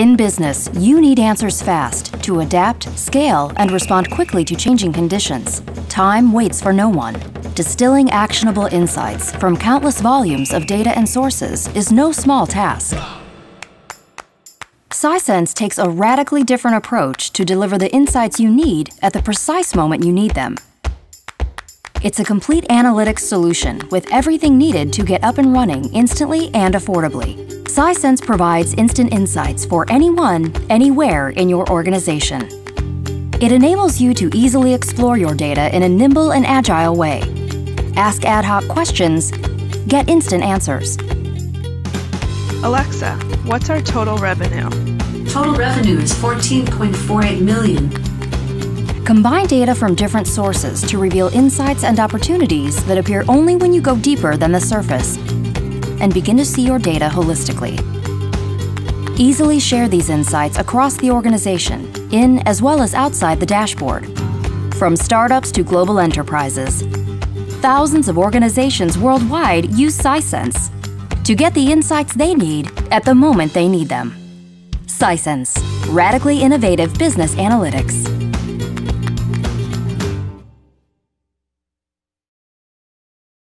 In business, you need answers fast to adapt, scale, and respond quickly to changing conditions. Time waits for no one. Distilling actionable insights from countless volumes of data and sources is no small task. Sisense takes a radically different approach to deliver the insights you need at the precise moment you need them. It's a complete analytics solution with everything needed to get up and running instantly and affordably. Sisense provides instant insights for anyone, anywhere in your organization. It enables you to easily explore your data in a nimble and agile way. Ask ad hoc questions, get instant answers. Alexa, what's our total revenue? Total revenue is 14.48 million. Combine data from different sources to reveal insights and opportunities that appear only when you go deeper than the surface and begin to see your data holistically. Easily share these insights across the organization, in as well as outside the dashboard. From startups to global enterprises, thousands of organizations worldwide use Sisense to get the insights they need at the moment they need them. Sisense, radically innovative business analytics.